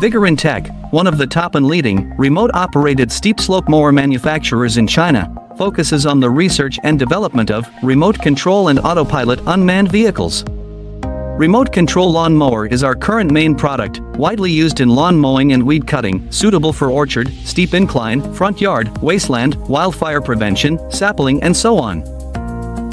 Vigorun Tech, one of the top and leading remote-operated steep slope mower manufacturers in China, focuses on the research and development of remote control and autopilot unmanned vehicles. Remote control lawn mower is our current main product, widely used in lawn mowing and weed cutting, suitable for orchard, steep incline, front yard, wasteland, wildfire prevention, sapling and so on.